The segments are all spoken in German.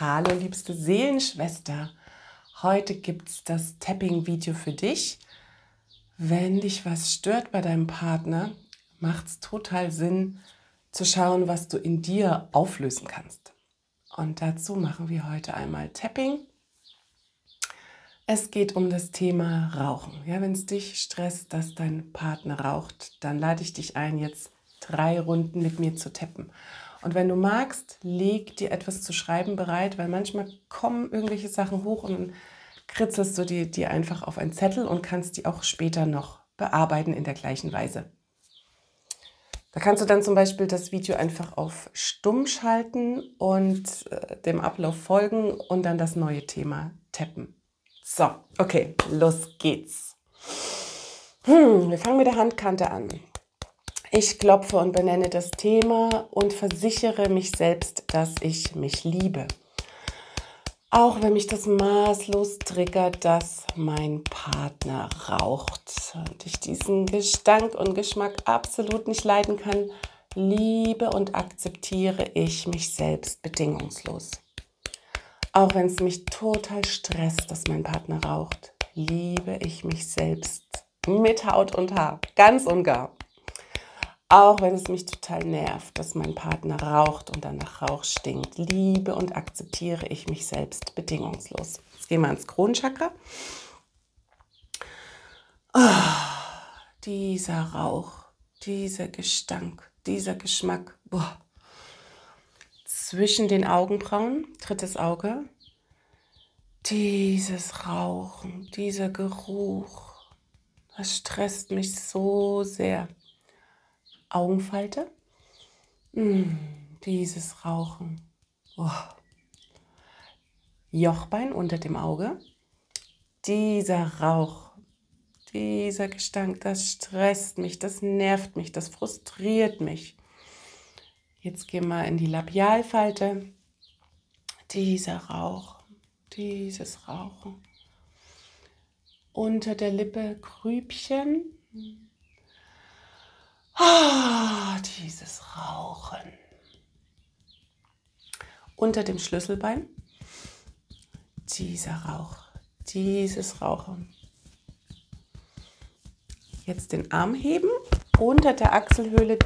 Hallo liebste Seelenschwester. Heute gibt es das Tapping-Video für dich. Wenn dich was stört bei deinem Partner, macht es total Sinn zu schauen, was du in dir auflösen kannst. Und dazu machen wir heute einmal Tapping. Es geht um das Thema Rauchen. Ja, wenn es dich stresst, dass dein Partner raucht, dann lade ich dich ein, jetzt drei Runden mit mir zu tappen. Und wenn du magst, leg dir etwas zu schreiben bereit, weil manchmal kommen irgendwelche Sachen hoch und dann kritzelst du die, die einfach auf einen Zettel und kannst die auch später noch bearbeiten in der gleichen Weise. Da kannst du dann zum Beispiel das Video einfach auf Stumm schalten und äh, dem Ablauf folgen und dann das neue Thema tappen. So, okay, los geht's. Hm, wir fangen mit der Handkante an. Ich klopfe und benenne das Thema und versichere mich selbst, dass ich mich liebe. Auch wenn mich das maßlos triggert, dass mein Partner raucht und ich diesen Gestank und Geschmack absolut nicht leiden kann, liebe und akzeptiere ich mich selbst bedingungslos. Auch wenn es mich total stresst, dass mein Partner raucht, liebe ich mich selbst mit Haut und Haar, ganz und gar. Auch wenn es mich total nervt, dass mein Partner raucht und dann nach Rauch stinkt, liebe und akzeptiere ich mich selbst bedingungslos. Jetzt gehen wir ins Kronenchakra. Oh, dieser Rauch, dieser Gestank, dieser Geschmack. Boah. Zwischen den Augenbrauen, drittes Auge. Dieses Rauchen, dieser Geruch, das stresst mich so sehr. Augenfalte. Mm, dieses Rauchen. Oh. Jochbein unter dem Auge. Dieser Rauch, dieser Gestank, das stresst mich, das nervt mich, das frustriert mich. Jetzt gehen wir in die Labialfalte. Dieser Rauch, dieses Rauchen. Unter der Lippe Grübchen. Ah, dieses Rauchen. Unter dem Schlüsselbein. Dieser Rauch. Dieses Rauchen. Jetzt den Arm heben. Unter der Achselhöhle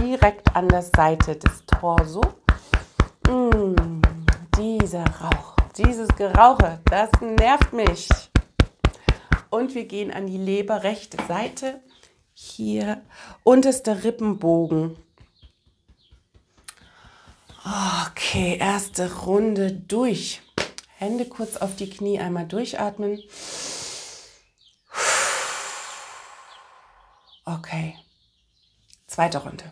direkt an der Seite des Torso. Mm, dieser Rauch. Dieses Gerauche. Das nervt mich. Und wir gehen an die Leber, rechte Seite hier unterster Rippenbogen. Okay, erste Runde durch. Hände kurz auf die Knie, einmal durchatmen. Okay, zweite Runde.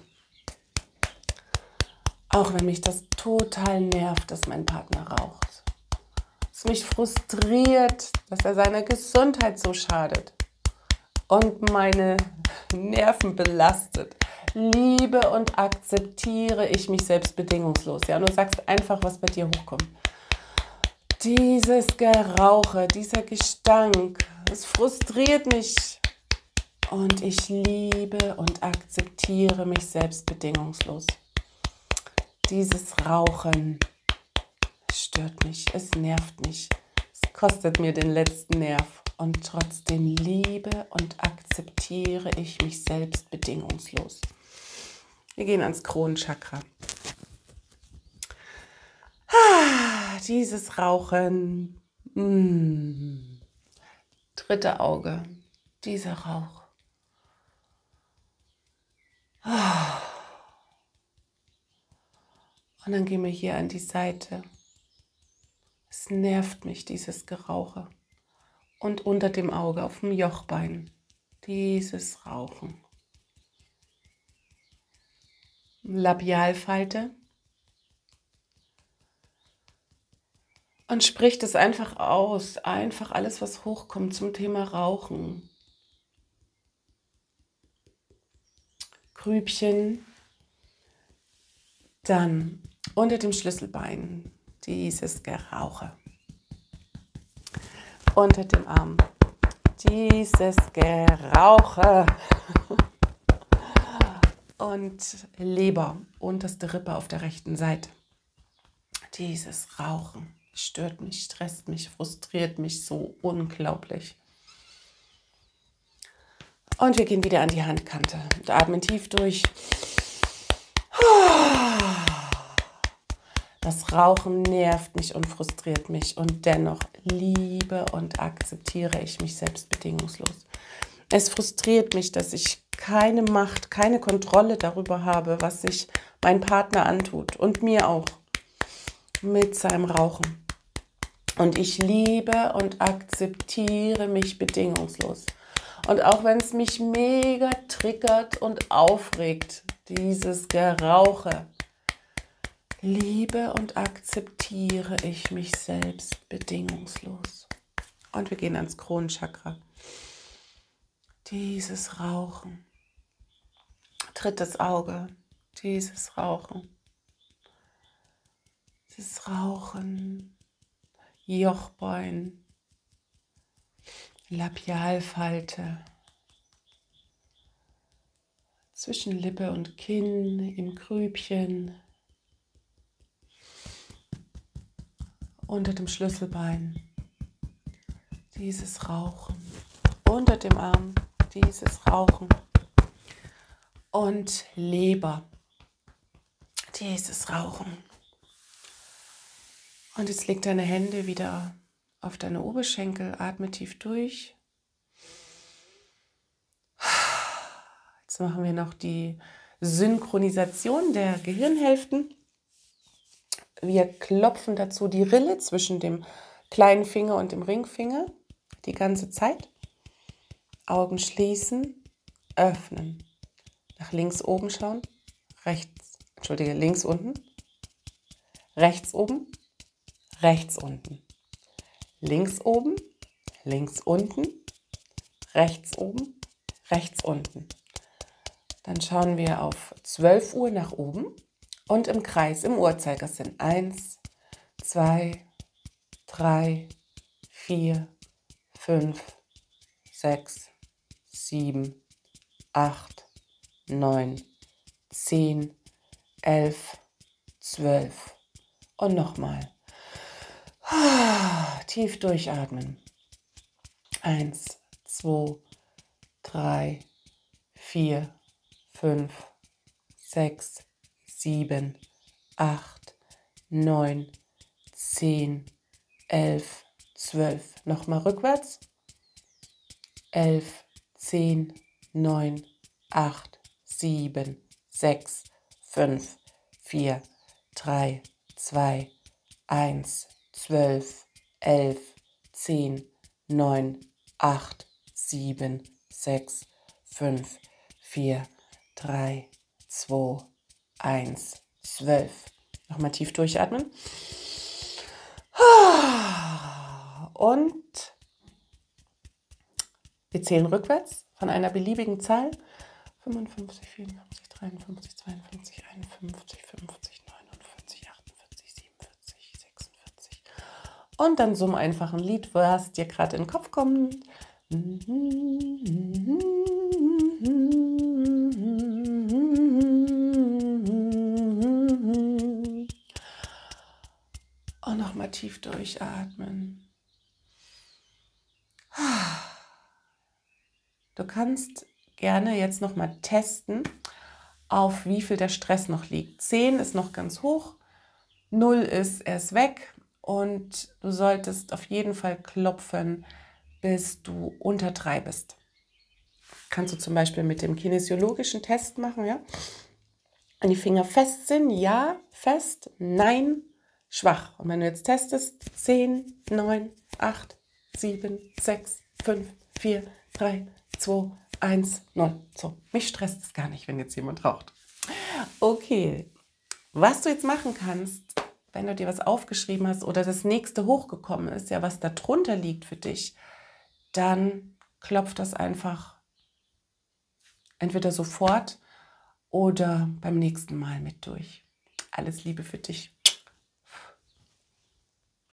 Auch wenn mich das total nervt, dass mein Partner raucht. Es mich frustriert, dass er seiner Gesundheit so schadet und meine Nerven belastet, liebe und akzeptiere ich mich selbst bedingungslos. Ja, und du sagst einfach, was bei dir hochkommt. Dieses Gerauche, dieser Gestank, es frustriert mich. Und ich liebe und akzeptiere mich selbst bedingungslos. Dieses Rauchen stört mich, es nervt mich, es kostet mir den letzten Nerv und trotzdem liebe und akzeptiere ich mich selbst bedingungslos. Wir gehen ans Kronenchakra. Ah, dieses Rauchen. Mm. Dritte Auge. Dieser Rauch. Ah. Und dann gehen wir hier an die Seite. Es nervt mich, dieses Gerauche und unter dem Auge auf dem Jochbein dieses Rauchen. Labialfalte. Und spricht es einfach aus. Einfach alles, was hochkommt zum Thema Rauchen. Grübchen. Dann unter dem Schlüsselbein dieses Gerauche unter dem Arm. Dieses Gerauche. Und Leber, unterste Rippe auf der rechten Seite. Dieses Rauchen stört mich, stresst mich, frustriert mich so unglaublich. Und wir gehen wieder an die Handkante und atmen tief durch. Das Rauchen nervt mich und frustriert mich und dennoch liebe und akzeptiere ich mich selbst bedingungslos. Es frustriert mich, dass ich keine Macht, keine Kontrolle darüber habe, was sich mein Partner antut und mir auch mit seinem Rauchen. Und ich liebe und akzeptiere mich bedingungslos. Und auch wenn es mich mega triggert und aufregt, dieses Gerauche, liebe und akzeptiere ich mich selbst bedingungslos. Und wir gehen ans Kronenchakra. Dieses Rauchen. Drittes Auge. Dieses Rauchen. Dieses Rauchen. Jochbein. Labialfalte. Zwischen Lippe und Kinn, im Grübchen, unter dem Schlüsselbein, dieses Rauchen, unter dem Arm, dieses Rauchen und Leber, dieses Rauchen. Und jetzt leg deine Hände wieder auf deine Oberschenkel, atme tief durch. Jetzt machen wir noch die Synchronisation der Gehirnhälften. Wir klopfen dazu die Rille zwischen dem kleinen Finger und dem Ringfinger die ganze Zeit. Augen schließen, öffnen. Nach links oben schauen, rechts, entschuldige, links unten, rechts oben, rechts unten. Links oben, links unten, rechts oben, rechts unten. Dann schauen wir auf 12 Uhr nach oben und im Kreis, im Uhrzeigersinn. Eins, zwei, drei, vier, fünf, sechs, sieben, acht, neun, zehn, elf, zwölf. Und nochmal. Tief durchatmen. Eins, zwei, drei, vier, fünf, sechs, sieben, acht, neun, zehn, elf, zwölf. Nochmal rückwärts. Elf, zehn, neun, acht, sieben, sechs, fünf, vier, drei, zwei, eins, zwölf, elf, zehn, neun, acht, sieben, sechs, fünf, vier, drei, zwei, 1, 12. Nochmal tief durchatmen. Und wir zählen rückwärts von einer beliebigen Zahl. 55, 54, 53, 52, 51, 50, 49, 48, 47, 46. Und dann so einfach ein Lied, was dir gerade in den Kopf kommt. Und nochmal tief durchatmen. Du kannst gerne jetzt nochmal testen, auf wie viel der Stress noch liegt. 10 ist noch ganz hoch, 0 ist, er ist weg und du solltest auf jeden Fall klopfen, bis du unter 3 bist. Kannst du zum Beispiel mit dem kinesiologischen Test machen, ja? Wenn die Finger fest sind, ja, fest, nein, schwach. Und wenn du jetzt testest, 10, 9, 8, 7, 6, 5, 4, 3, 2, 1, 0. So, mich stresst es gar nicht, wenn jetzt jemand raucht. Okay, was du jetzt machen kannst, wenn du dir was aufgeschrieben hast oder das nächste hochgekommen ist, ja, was da drunter liegt für dich, dann klopf das einfach entweder sofort oder beim nächsten Mal mit durch. Alles Liebe für dich.